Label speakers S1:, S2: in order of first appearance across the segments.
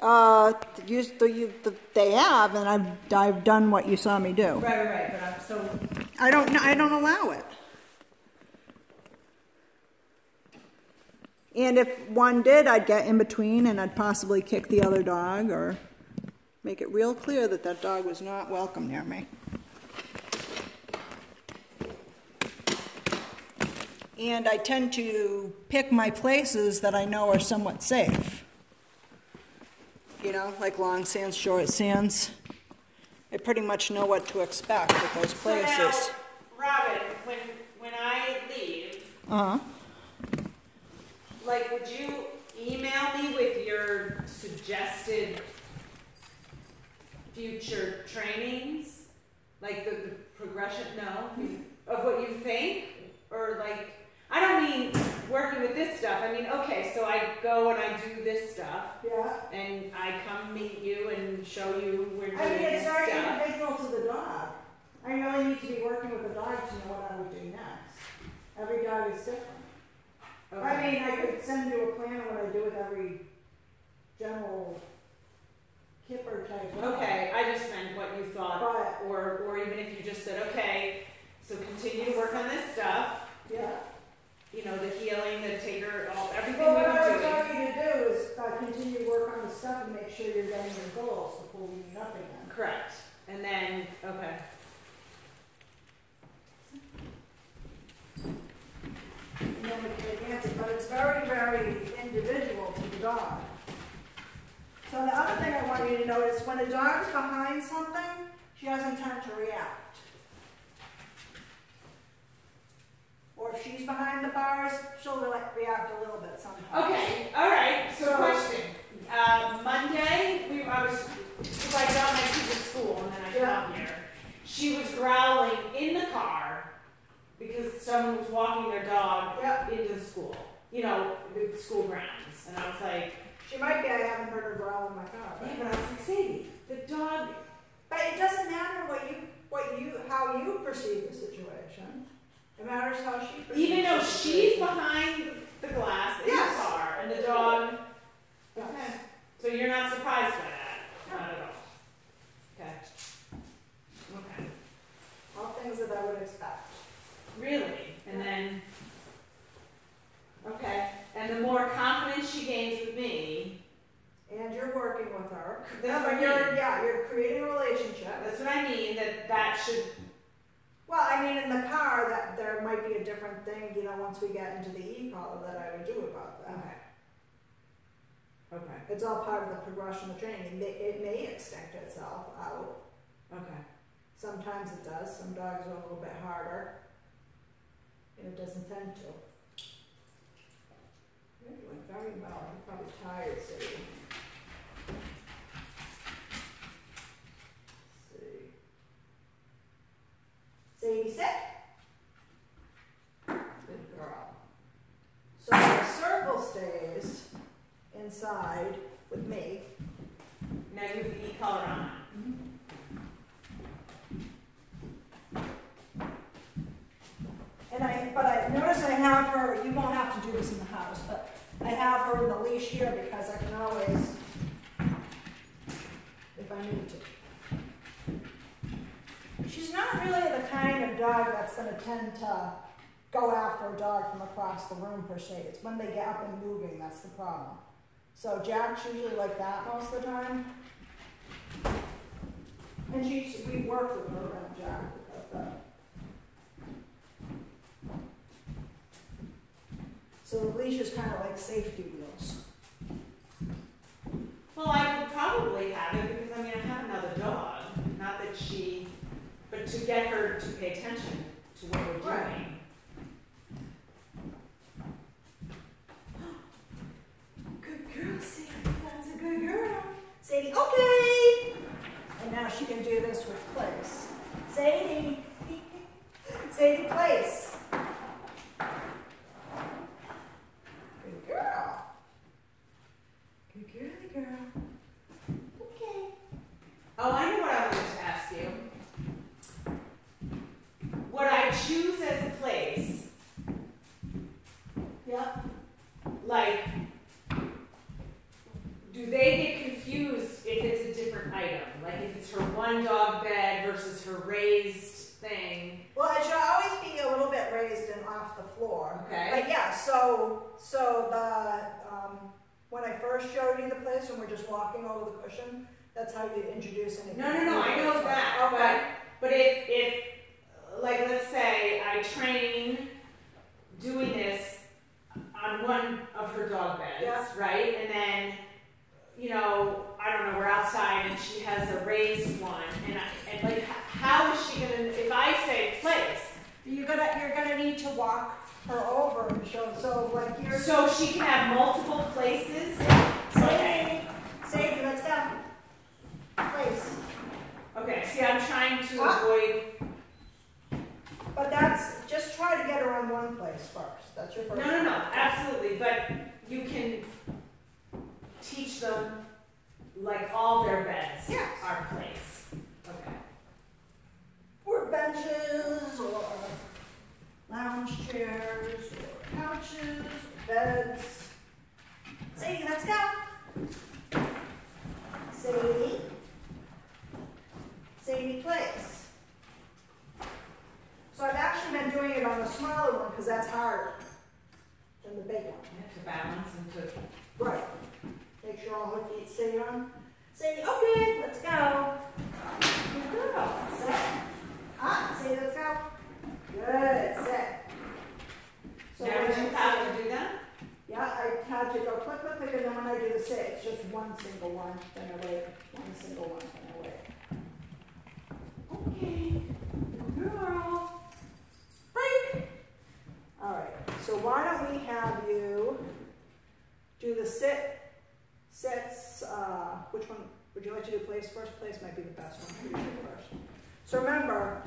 S1: Uh, you, the, you, the, they have, and I've, I've done what you saw me do.
S2: Right, right, right, but I'm so,
S1: I don't, I don't allow it. And if one did, I'd get in between and I'd possibly kick the other dog or make it real clear that that dog was not welcome near me. And I tend to pick my places that I know are somewhat safe. You know, like long sands, short sands. I pretty much know what to expect with those
S2: so now,
S1: places.
S2: Robin, when, when I leave,
S1: Uh huh.
S2: like, would you email me with your suggested future trainings? Like the, the progression, no, of what you think? Or like, I don't mean working with this stuff. I mean, okay, so I go and I do this stuff,
S1: Yeah.
S2: and I come meet you and show you where doing
S1: I mean, it's very
S2: stuff.
S1: individual to the dog. I really need to be working with the dog to know what I would do next. Every dog is different. I mean, I could send you a plan of what I do with every general kipper type dog.
S2: Okay, I just meant what you thought,
S1: But,
S2: or or even if you just said, okay, so continue to work on this stuff.
S1: yeah.
S2: You know, the heeling, the taker, all everything
S1: Well,
S2: we
S1: what I would tell you to do is uh, continue to work on the stuff and make sure you're getting your goals before meet up again.
S2: Correct. And then, okay.
S1: And then we can advance it, but it's very, very individual to the dog. So the other thing I want you to notice, when a dog's behind something, she doesn't tend to react. Or if she's behind the bars, she'll re- react a little bit sometimes.
S2: Okay, all right. So,
S1: So-
S2: question. Uh, Monday, we I was because I got my kids at school and then I
S1: Yeah.
S2: come here. She was growling in the car because someone was walking their dog
S1: Yep.
S2: into the school. You know, the school grounds, and I was like,
S1: She might be, I haven't heard her growl in my car.
S2: yeah,
S1: But,
S2: but I was like, Sadie, the dog.
S1: but it doesn't matter what you, what you, how you perceive the situation. It matters how she
S2: Even though she's behind the glass in
S1: Yes.
S2: the car and the dog.
S1: Yes.
S2: Okay. So you're not surprised by that? Not at all. Okay. Okay.
S1: All things that I would expect.
S2: Really? And then. Okay. And the more confidence she gains with me,
S1: And you're working with her.
S2: That's what
S1: you're, yeah, you're creating a relationship.
S2: that's what I mean. That that should.
S1: Well, I mean, in the car, that there might be a different thing, you know, once we get into the e-collar that I would do about that.
S2: Okay. Okay.
S1: It's all part of the progression of training. It may, it may extend itself out.
S2: Okay.
S1: Sometimes it does. Some dogs are a little bit harder. And it doesn't tend to. You're doing very well. You're probably tired, Sadie. see. Sadie, sit. Good girl. So the circle stays inside with me.
S2: Now you have the e collar on. Mm-hmm.
S1: And I, but I notice I have her, you won't have to do this in the house, but I have her in the leash here because I can always, if I need to. She's not really the kind of dog that's gonna tend to go after a dog from across the room per se. It's when they get up and moving, that's the problem. So Jack's usually like that most of the time. And she, we work with her around Jack. So the leash is kind of like safety wheels.
S2: Well, I would probably have it because I mean I have another dog. Not that she, but to get her to pay attention to what we're doing.
S1: Good girl, Sadie. That's a good girl. Sadie, okay. And now she can do this with place. Sadie. Sadie, place. Good girl. Good girly girl. Okay.
S2: Oh, I know what I wanted to ask you. What I choose as a place,
S1: Yep.
S2: like, do they get confused if it's a different item, like if it's her one dog bed versus her raised thing.
S1: Well, it should always be a little bit raised and off the floor.
S2: Okay.
S1: But yeah, so, so the, um, when I first showed you the place, when we're just walking over the cushion, that's how you introduce anything.
S2: No, no, no, I know that,
S1: Okay.
S2: but, but if, if, like, let's say I train doing this on one of her dog beds,
S1: Yeah.
S2: right? And then, you know, I don't know, we're outside and she has a raised one, and I, and like, how is she gonna, if I say place,
S1: You're gonna, you're gonna need to walk her over and show, so like here's.
S2: so she can have multiple places? Okay,
S1: Sadie, let's go. Place.
S2: okay, see, I'm trying to
S1: Ah.
S2: avoid,
S1: But that's, just try to get her on one place first, that's your first.
S2: no, no, no. absolutely, but you can teach them, like, all their beds
S1: Yes.
S2: are place. Okay.
S1: Or benches, or lounge chairs, or couches, or beds. Sadie, let's go. Sadie. Sadie place. So I've actually been doing it on the smaller one, because that's harder than the big one.
S2: You have to balance and to,
S1: Right. Make sure all her feet stay on. Sadie, okay, let's go. Good girl. Sit. Ah, Sadie, let's go. Good, sit. So
S2: now
S1: when
S2: you
S1: I-
S2: have to do that?
S1: Yeah, I had to go click, click, click, and then when I do the sit, it's just one single one, then I wait, one single one, then I wait. Okay, good girl. Break. All right, so why don't we have you do the sit, sits, uh, which one, would you like to do place first? Place might be the best one for you to do first. So remember,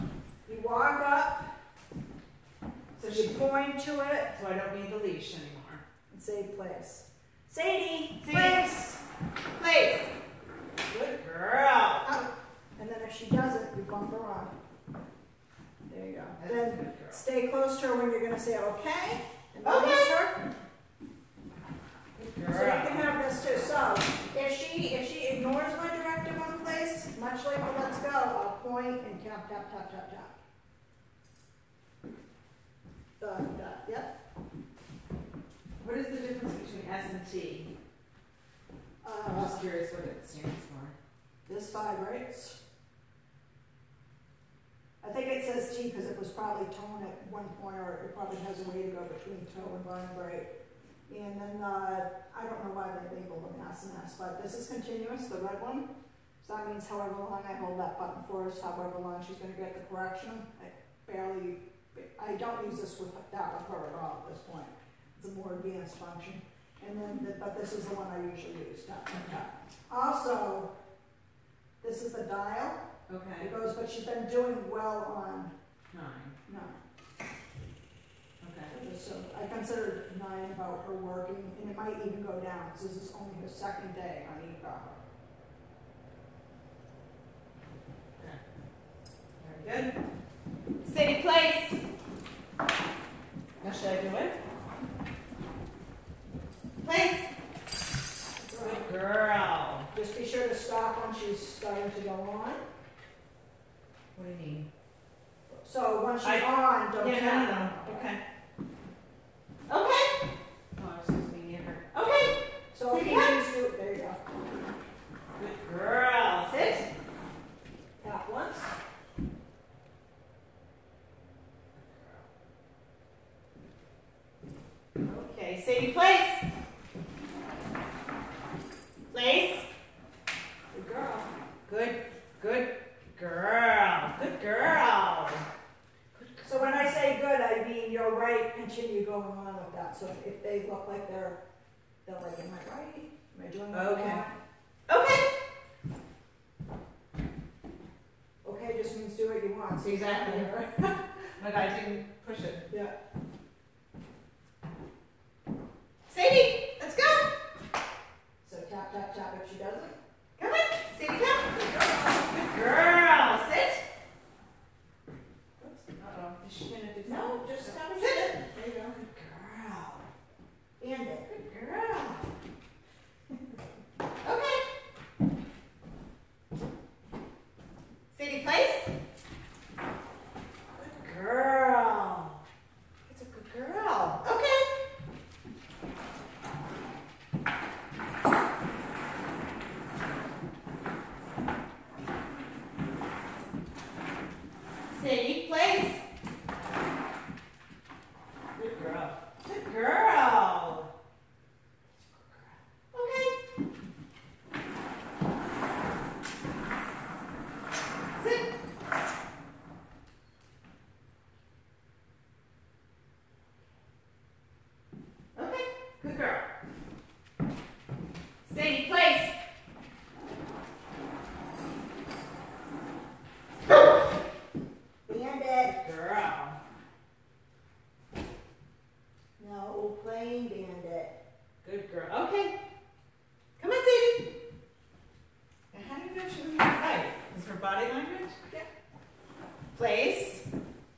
S1: you walk up,
S2: So
S1: you
S2: she,
S1: point to it,
S2: so I don't need the leash anymore.
S1: and say place. Sadie,
S2: Sadie.
S1: place.
S2: Place. Good girl.
S1: Up. And then if she doesn't, you bump her on. There you go.
S2: That's
S1: Then stay close to her when you're gonna say okay. And
S2: Okay.
S1: her. So you can have this too. So if she if she ignores my directive on place, much like the let's go, I'll point and tap tap tap tap tap. Dot dot. Yep.
S2: What is the difference between S and T? I'm
S1: Uh,
S2: just curious what it stands for.
S1: This vibrates. I think it says T because it was probably tone at one point, or it probably has a way to go between toe and vibrate. And then, uh, I don't know why they label them S and S, but this is continuous, the red one. So that means however long I hold that button for is however long she's gonna get the correction. I barely, I don't use this with, that with her at all at this point. It's a more advanced function. And then, the- but this is the one I usually use. Also, this is the dial.
S2: Okay.
S1: It goes, but she's been doing well on
S2: Nine.
S1: nine.
S2: Okay.
S1: So I consider nine about her working, and it might even go down, because this is only her second day on e-collar.
S2: Very good. Sadie place. Now should I do it? Place. Good girl.
S1: Just be sure to stop when she's starting to go on.
S2: What do you mean?
S1: So once she's
S2: I-
S1: on, don't
S2: Yeah, no, no, no. Okay. Okay. Oh, I was supposed to be near her. Okay.
S1: So if you just do, there you go.
S2: Good girl. Sit.
S1: Tap once.
S2: Okay, Sadie, place. Place.
S1: Good girl.
S2: Good, good girl. Good girl.
S1: So when I say good, I mean you're right, continue going on with that. So if- they look like they're, they're like, am I right? Am I doing
S2: Okay. Okay.
S1: Okay just means do what you want. So
S2: Exactly.
S1: Yeah.
S2: I didn't push it.
S1: Yeah.
S2: Sadie, let's go.
S1: So tap, tap, tap if she doesn't.
S2: Come on. Sadie, come. Good girl. Sit. Oops. Uh-oh. Is she gonna do
S1: No, just tap it.
S2: Sit.
S1: There you go.
S2: Good girl.
S1: And it.
S2: Good girl. Okay.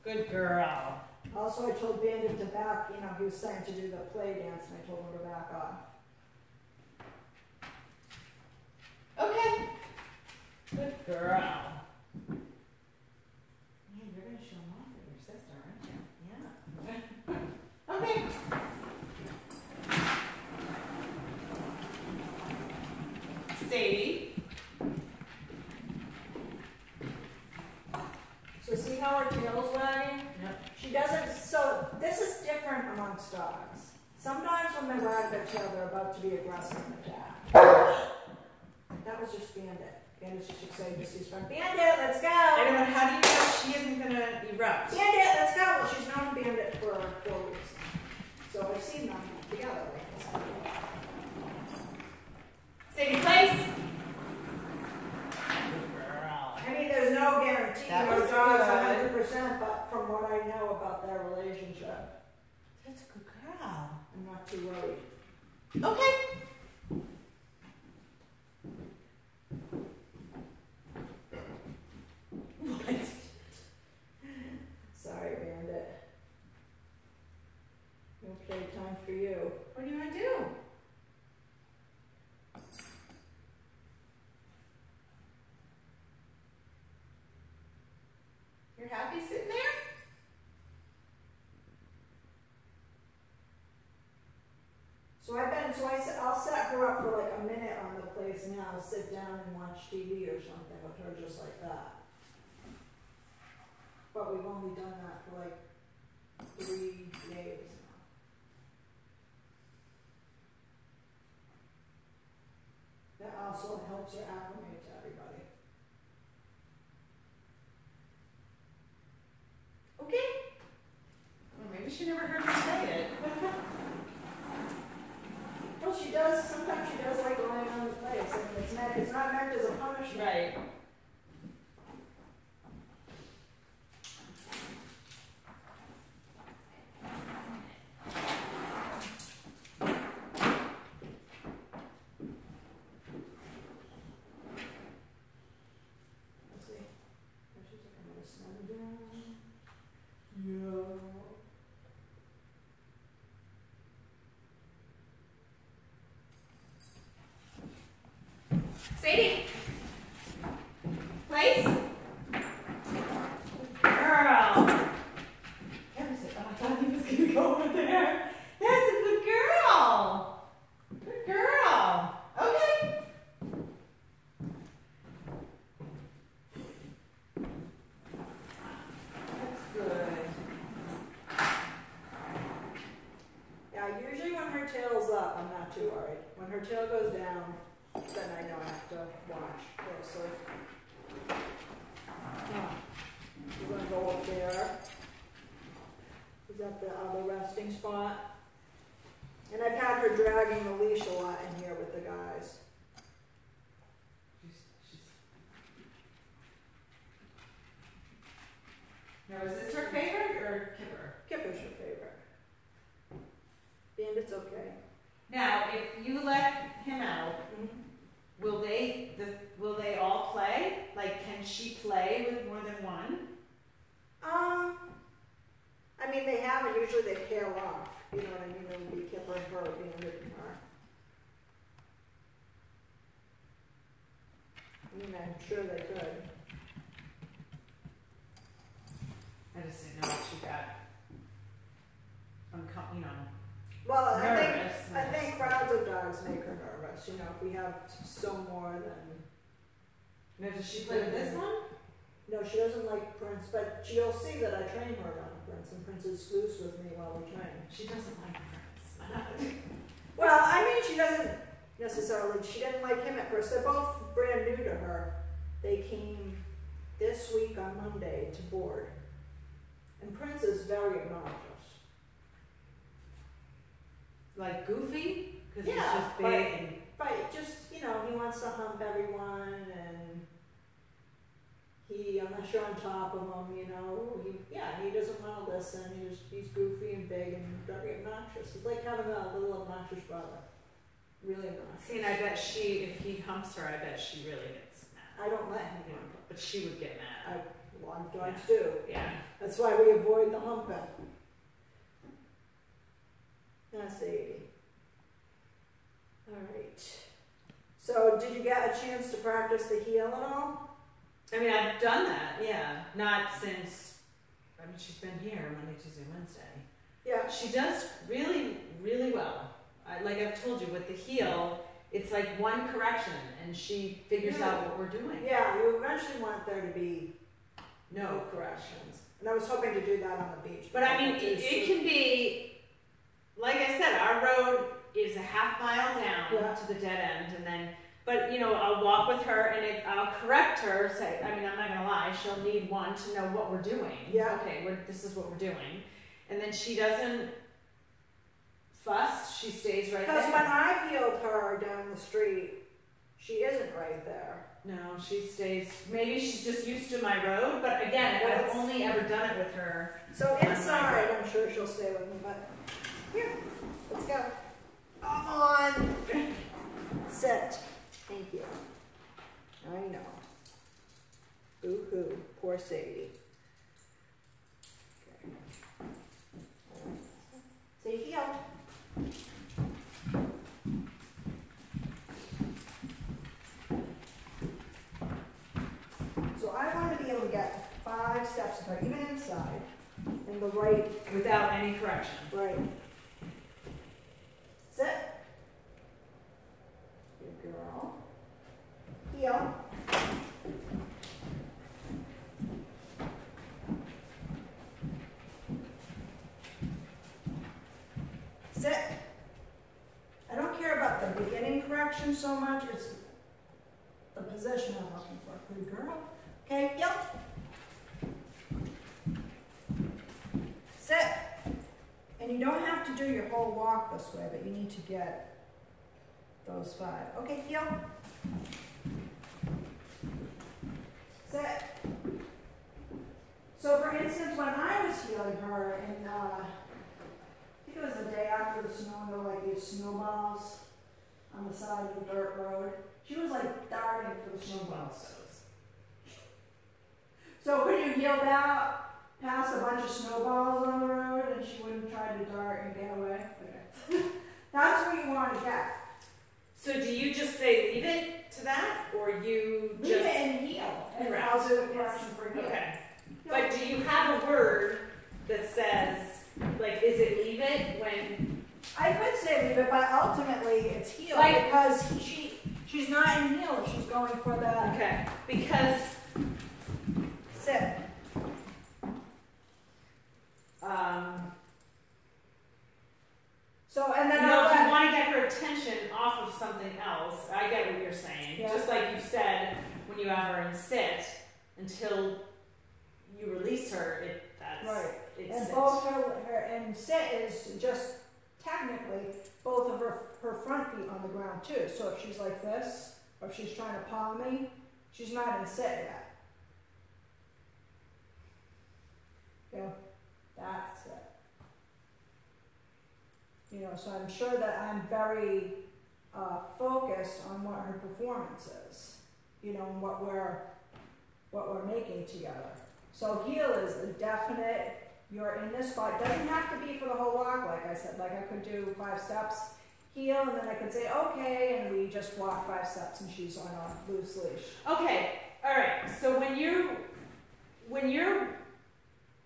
S2: Good girl.
S1: Also, I told Bandit to back, you know, he was starting to do the play dance, and I told him to back off.
S2: Okay. Good girl. Man, you're gonna show them off for your sister, aren't you? Yeah. okay. Sadie.
S1: So see how her tail's wagging?
S2: Yep.
S1: She doesn't, so this is different amongst dogs. Sometimes when they wag their tail, they're about to be aggressive and attack. That was just Bandit. Bandit's just excited to see his friend. Bandit, let's go!
S2: I don't know, how do you know she isn't gonna erupt?
S1: Bandit, let's go! Well, she's known Bandit for four weeks. So I've seen them together like this.
S2: Sadie, place. Good girl.
S1: I mean, there's no guarantee,
S2: That
S1: no
S2: was
S1: dog's
S2: good.
S1: hundred percent, but from what I know about their relationship,
S2: That's a good girl.
S1: I'm not too worried.
S2: Okay. What?
S1: Sorry, Bandit. No playtime for you.
S2: What do you want to do? You're happy sitting there?
S1: So I, s- I'll set her up for like a minute on the place now, sit down and watch TV or something with her just like that. But we've only done that for like three days now. That also helps her acclimate to everybody.
S2: Okay. Well, maybe she never heard me say it.
S1: Well, she does, sometimes she does like lying on the place, I mean, it's not meant as a punishment.
S2: right.
S1: Let's see. I should take a minute, slow down. Yeah.
S2: Sadie. Place. Girl. Kevin said, oh, I thought he was gonna go over there. That's a good girl. Good girl. Okay. That's good.
S1: Yeah, usually when her tail's up, I'm not too worried. When her tail goes down, then I know I have to watch closely. Now, We're gonna go up there. Is that the other resting spot? And I've had her dragging the leash a lot in here with the guys.
S2: She's, she's... Now, is this her favorite or Kipper?
S1: Kipper's your favorite. Bandit's okay.
S2: Now, if you let him out, will they the will they all play? Like, can she play with more than one?
S1: Um, I mean, they haven't, usually they pair off, you know what I mean, it would be Kipper and her, Bandit and her. I mean, I'm sure they could.
S2: I just didn't know if she got uncom- you know,
S1: Well, I think,
S2: nervous.
S1: I think crowds of dogs make her nervous, you know, if we have so more than,
S2: Now, does she play with this one?
S1: no, she doesn't like Prince, but she'll see that I train her around And Prince with me while we're train.
S2: She doesn't like Prince.
S1: Well, I mean, she doesn't necessarily. She didn't like him at first. They're both brand new to her. They came this week on Monday to board, and Prince is very obnoxious.
S2: like Goofy, because
S1: Yeah,
S2: he's just big
S1: but- But just you know, he wants to hump everyone, and he unless you're on top of him, you know, he yeah, he doesn't want to listen. He's he's goofy and big and very obnoxious. It's like having a little obnoxious brother. Really obnoxious.
S2: see. And I bet she, if he humps her, I bet she really gets mad.
S1: I don't let him
S2: know, but she would get mad.
S1: A lot of dogs do.
S2: Yeah.
S1: That's why we avoid the humping. That's eighty. All right. So did you get a chance to practice the heel at all?
S2: I mean, I've done that, yeah. Not since, I mean, she's been here Monday, Tuesday, Wednesday.
S1: Yeah.
S2: She does really, really well. I, like I've told you, with the heel, it's like one correction, and she figures
S1: Yeah.
S2: out what we're doing.
S1: Yeah, you eventually want there to be no corrections. And I was hoping to do that on the beach.
S2: But I mean, it, it can be, like I said, our road is a half mile down
S1: Yeah.
S2: to the dead end, and then, but you know, I'll walk with her, and if I'll correct her, say, I mean, I'm not gonna lie, she'll need one to know what we're doing.
S1: Yeah.
S2: Okay, we're, this is what we're doing, and then she doesn't fuss. She stays right there.
S1: Because when I heeled her down the street, she isn't right there.
S2: No, she stays. Maybe she's just used to my road, but again,
S1: Well,
S2: I've only ever done it with her.
S1: So inside, I'm sure she'll stay with me, but here, let's go. Come on. Sit. Thank you. I know. Boo hoo. Poor Sadie. Okay. Say heel. So I want to be able to get five steps her, even inside, in the right
S2: Without any correction.
S1: Right. Sit. Good girl. Sit. I don't care about the beginning correction so much, it's the position I'm looking for. Good girl. Okay, yep. Sit. And you don't have to do your whole walk this way, but you need to get those five. Okay, heel. Sit. So for instance, when I was heeling her, and uh, I think it was the day after the snow, there were like these snowballs on the side of the dirt road. She was like darting for the snowballs. So could you heel that past a bunch of snowballs on the road and she wouldn't try to dart and get away? Okay. That's what you want to get.
S2: So do you just say leave it to that, or you
S1: Leave
S2: just
S1: it and heel. And
S2: Correct.
S1: I'll do the correction for heel.
S2: okay? But do you have a word that says like is it leave it when
S1: I could say leave it, but ultimately it's heel
S2: Like-
S1: because she she's not in heel. She's going for the
S2: okay because
S1: sit.
S2: um
S1: So and then
S2: you know
S1: I'll
S2: if you want to get her attention off of something else, I get what you're saying.
S1: Yeah.
S2: Just like you said when you have her in sit until you release her, it that's
S1: right.
S2: it's
S1: And
S2: sit.
S1: both her, her and sit is just technically both of her her front feet on the ground too. So if she's like this, or if she's trying to paw me, she's not in yet. Yeah, that's it. You know, so I'm sure that I'm very uh, focused on what her performance is. You know, and what we're what we're making together. So heel is a definite you're in this spot. Doesn't have to be for the whole walk, like I said. Like I could do five steps, heel, and then I could say okay, and we just walk five steps, and she's on a loose leash.
S2: Okay, all right. So when you're when you're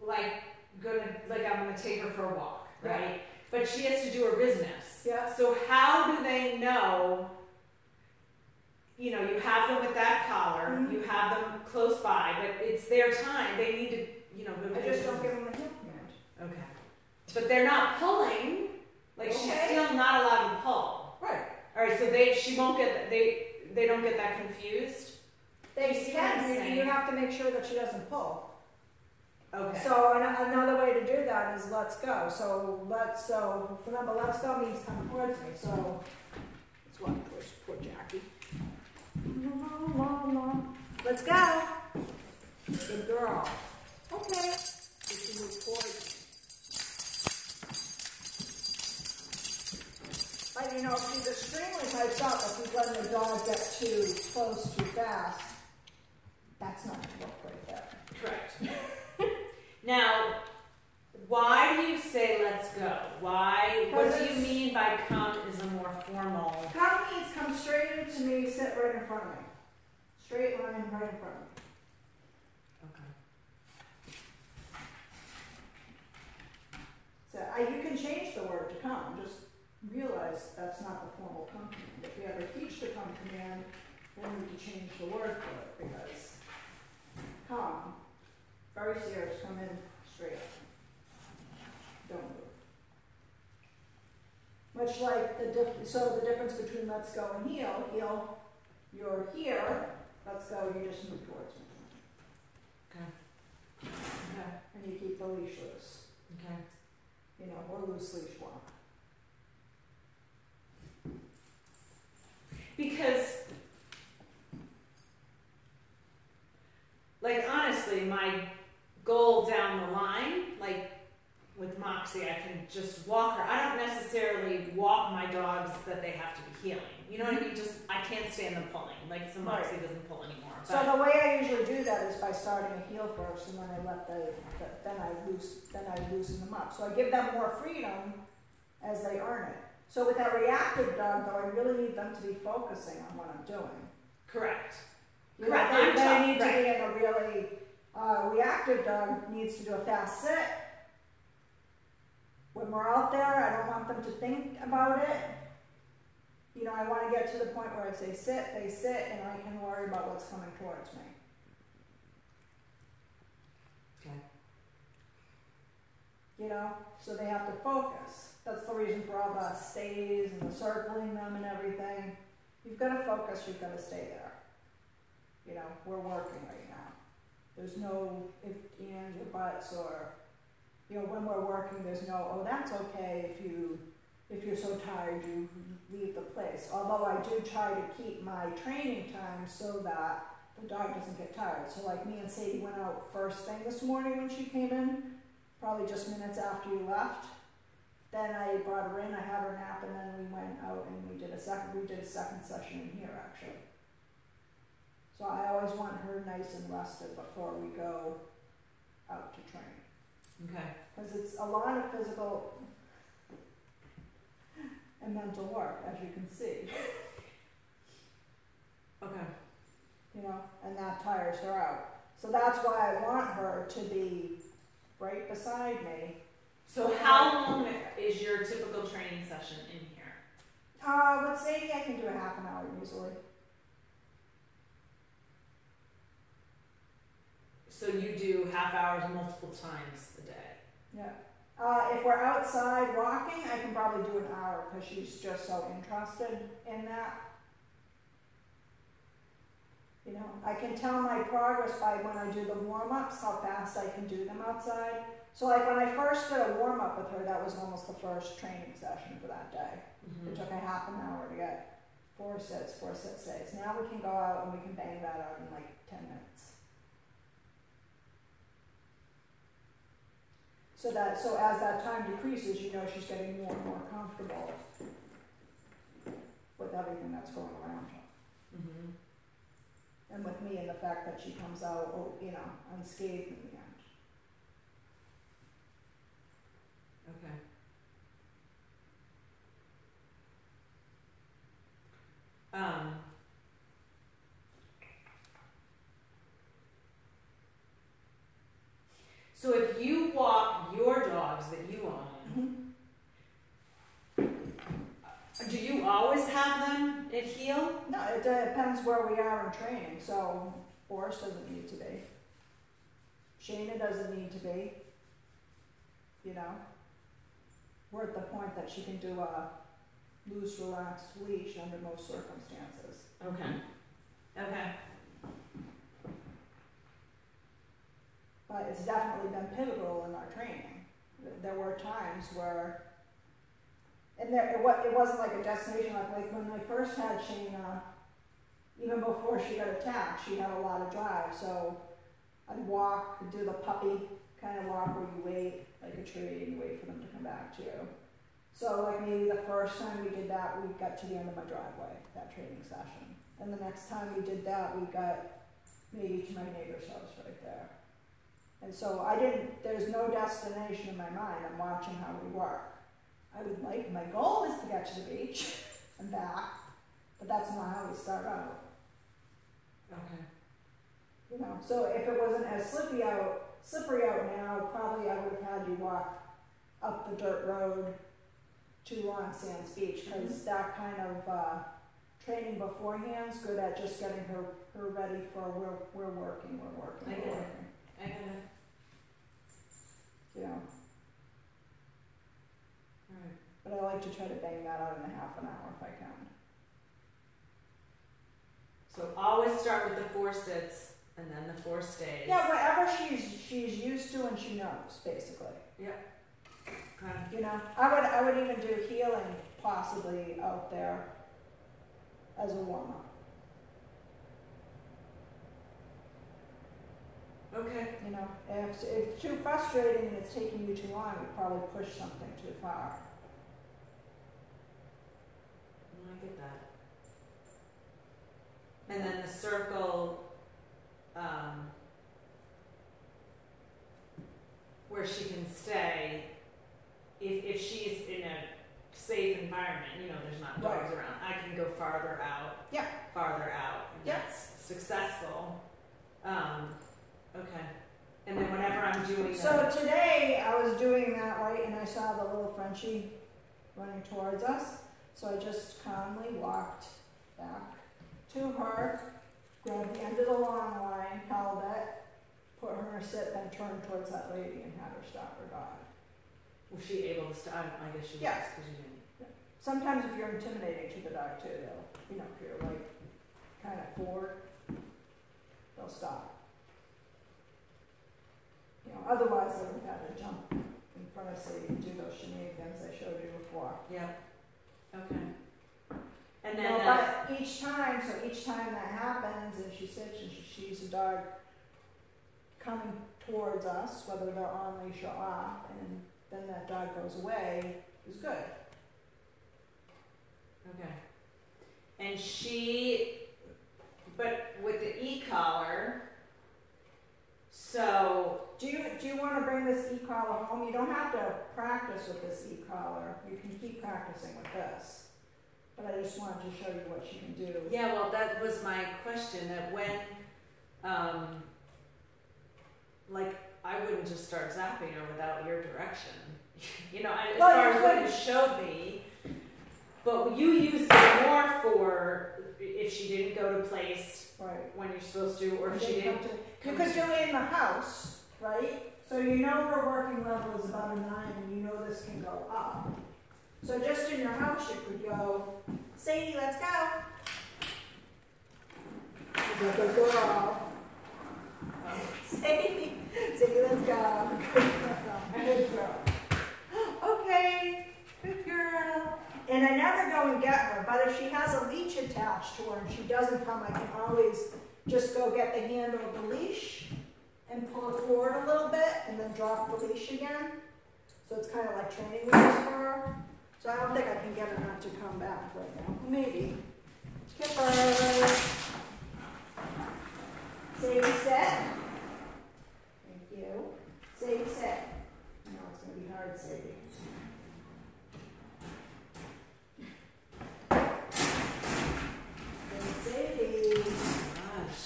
S2: like gonna like I'm gonna take her for a walk, right? But she has to do her business.
S1: Yeah.
S2: So how do they know? You know, you have them with that collar,
S1: Mhm.
S2: you have them close by, but it's their time. They need to, you know,
S1: I just don't give them a hand.
S2: Okay. But they're not pulling. Like she's still not allowed to pull.
S1: Right.
S2: All right. So they she won't get they they don't get that confused.
S1: They
S2: You see what I'm
S1: can. You, you have to make sure that she doesn't pull.
S2: Okay.
S1: So an- another way to do that is let's go. So let's so remember let's go means come towards me. So let's walk towards poor Jackie. Let's go. Close too fast, that's not gonna work right there.
S2: Correct. Now, why do you say let's go? Why? What do you mean by come is a more formal?
S1: Come means come straight into me, sit right in front of me. Straight line right in front of me.
S2: Okay.
S1: So I, you can change the word to come, just realize that's not the formal come command. If you ever teach the come command, then we can change the word for it because come, very serious, come in straight up. Don't move. Much like the so the difference between let's go and heel, heel, you're here, let's go, you just move towards me.
S2: Okay.
S1: And you keep the leash loose,
S2: Okay.
S1: you know, or loose leash walk.
S2: Because, like, honestly, my goal down the line, like with Moxie, I can just walk her. I don't necessarily walk my dogs that they have to be heeling. You know what I mean? Just I can't stand them pulling. Like, so Moxie doesn't pull anymore.
S1: So the way I usually do that is by starting a heel first, and then I let the, the then I loose, then I loosen them up. So I give them more freedom as they earn it. So with that reactive dog, though, I really need them to be focusing on what I'm doing.
S2: correct.
S1: You know,
S2: Correct.
S1: They,
S2: I'm
S1: they
S2: talking-
S1: need to be in a really uh, reactive dog needs to do a fast sit. When we're out there, I don't want them to think about it. You know, I want to get to the point where I say sit, they sit, and I can worry about what's coming towards me.
S2: Okay.
S1: you know, so they have to focus. That's the reason for all the stays and the circling them and everything. You've got to focus, you've got to stay there. You know, we're working right now. There's no if, ands, or buts, or, you know, when we're working, there's no, oh, that's okay if you, if you're so tired, you leave the place. Although I do try to keep my training time so that the dog doesn't get tired. So like me and Sadie went out first thing this morning when she came in, probably just minutes after you left. Then I brought her in, I had her nap, and then we went out and we did a second, we did a second session in here actually. So I always want her nice and rested before we go out to train.
S2: Okay.
S1: Because it's a lot of physical and mental work, as you can see,
S2: Okay.
S1: you know, and that tires her out. So that's why I want her to be right beside me
S2: So how long is your typical training session in here?
S1: Uh, with Sadie, I can do a half an hour usually.
S2: So you do half hours multiple times a day.
S1: Yeah. Uh, if we're outside walking, I can probably do an hour because she's just so interested in that. You know, I can tell my progress by when I do the warm ups, how fast I can do them outside. So, like when I first did a warm up with her, that was almost the first training session for that day. It took a half an hour to get four sets, four set stays. Now we can go out and we can bang that out in like 10 minutes. So that so as that time decreases, you know she's getting more and more comfortable with everything that's going around her.
S2: Mm-hmm.
S1: And with me and the fact that she comes out, oh, you know, unscathed in the end.
S2: Okay. Um. So if you walk your dogs that you own, do you always have them at heel?
S1: No, it depends where we are in training. So Boris doesn't need to be. Shayna doesn't need to be. You know, we're at the point that she can do a loose, relaxed leash under most circumstances.
S2: Okay. Okay.
S1: But it's definitely been pivotal in our training. There were times where, and there, it, wa- it wasn't like a destination, like, like when we first had Shayna, even before she got attacked, she had a lot of drive. So I'd walk, do the puppy kind of walk where you wait, like a tree, and you wait for them to come back to you. So like maybe the first time we did that, we got to the end of my driveway, that training session. And the next time we did that, we got maybe to my neighbor's house right there. And so I didn't, there's no destination in my mind, I'm watching how we work. I would like, my goal is to get to the beach and back, but that's not how we start out,
S2: Okay.
S1: you know? So if it wasn't as slippy out, slippery out now, probably I would have had you walk up the dirt road to Long Sands Beach, because that kind of, uh, training beforehand is good at just getting her, her ready for, we're, we're working, we're working,
S2: I
S1: we're working.
S2: I get it.
S1: You know,
S2: Alright.
S1: but I like to try to bang that out in a half an hour if I can.
S2: So always start with the four sits and then the four stays.
S1: Yeah, whatever she's she's used to and she knows, basically.
S2: Okay.
S1: You know, I would I would even do heeling possibly out there as a warm up.
S2: Okay.
S1: You know, if, if it's too frustrating and it's taking you too long, you probably push something too far.
S2: I get that. And then the circle, um, where she can stay, if, if she's in a safe environment, you know, there's not dogs around, I can go farther out.
S1: Yeah.
S2: Farther out, Yes.
S1: Yeah.
S2: successful. Um, okay. And then whenever I'm doing.
S1: So today I was doing that right, and I saw the little Frenchie running towards us. So I just calmly walked back to her, grabbed the end of the long line, held it, put her in a sit, then turned towards that lady and had her stop her dog.
S2: Was she able to stop? I guess she was,
S1: Yes.
S2: because you didn't.
S1: Sometimes if you're intimidating to the dog too, they'll, you know, if you're like kind of forward, they'll stop. You know, otherwise they would have had to jump in front of Sadie and do those shenanigans I showed you before.
S2: Yeah. And then
S1: know,
S2: that,
S1: but each time, so each time that happens, and she sits and she sees a dog coming towards us, whether they're on leash or off, and then that dog goes away, is good.
S2: okay. And she, but with the e-collar, so,
S1: Do you, do you wanna bring this e-collar home? You don't have to practice with this e-collar, you can keep practicing with this. But I just wanted to show you what she can do.
S2: yeah, well, that was my question, that when, um, like, I wouldn't just start zapping her without your direction. You know, I- as
S1: Well,
S2: far as what
S1: could-
S2: you showed me, but you used it more for if she didn't go to place
S1: Right.
S2: when you're supposed to, or if she didn't
S1: could
S2: come
S1: do
S2: to-
S1: it in the house, right? So you know her working level is about a nine, and you know this can go up. So just in your house, you could go, Sadie, let's go. She's girl. Sadie, Sadie, let's go. Good girl. Okay, good girl. And I never go and get her, but if she has a leash attached to her and she doesn't come, I can always just go get the handle of the leash and pull it forward a little bit and then drop the leash again. So it's kind of like training wheels for her. So I don't think I can get her not to come back right now. Maybe. Kipper. Sadie set. Thank you. Sadie set. I it's gonna be hard, Sadie. Hey, Sadie.
S2: Gosh.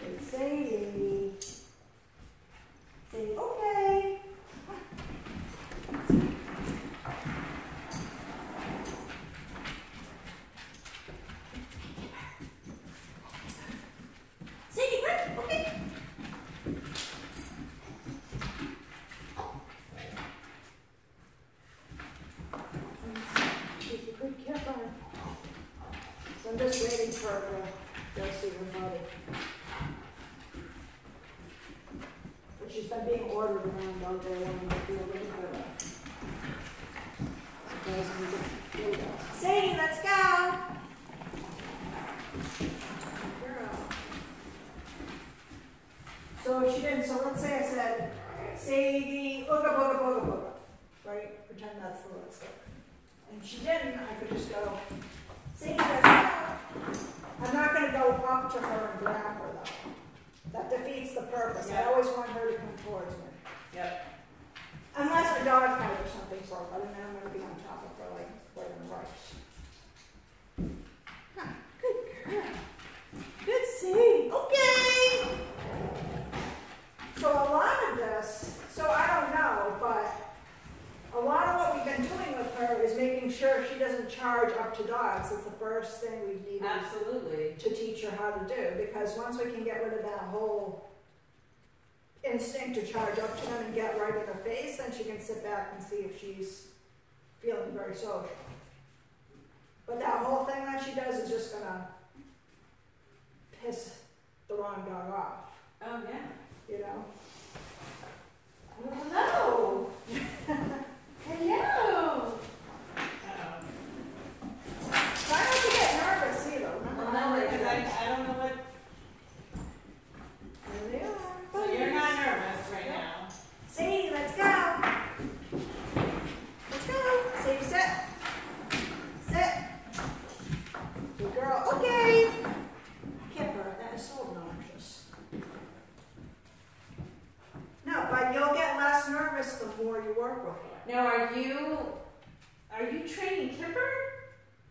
S1: Hey, Sadie. Sadie, okay. Sadie, right, okay. She's a good kipper. So I'm just waiting for her to go see her buddy. But she's been being ordered around all day long to feel a little bit of surprisingly good. Here we go. Sadie, let's go! Girl. So she didn't, so let's say I said, Sadie, ooga booga booga booga, right? Pretend that's the let's go. And she didn't, I could just go, Sadie, let's go. I'm not gonna go up to her and grab her though. That defeats the purpose. I
S2: Yeah.
S1: always want her to come towards me.
S2: Yep.
S1: Unless a dog fight or something out, and then I'm gonna be on top of her like Gordon Rice. Huh, Good girl. Good see. Okay. So a lot of this, so I don't know, but a lot of what we've been doing with her is making sure she doesn't charge up to dogs. It's the first thing we need
S2: Absolutely.
S1: to teach her how to do because once we can get rid of that whole instinct to charge up to them and get right in her face, then she can sit back and see if she's feeling very social. But that whole thing that she does is just gonna piss the wrong dog off,
S2: Oh yeah.
S1: you know?
S2: Hello. Uh-oh.
S1: Try not to get nervous either, remember?
S2: Well, no, because I, I don't know what.
S1: There they are.
S2: So you're not nervous right now.
S1: Sadie, let's go. Let's go. Sadie, sit. Sit. Good girl. Okay. Kipper, that is so obnoxious. No, but you'll get less nervous the more you work with her.
S2: Now, are you, are you training Kipper?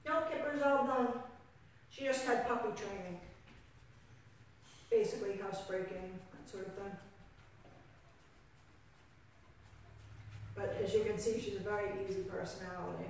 S1: No, Kipper's all done. She just had puppy training. Basically housebreaking, that sort of thing. But as you can see, she's a very easy personality.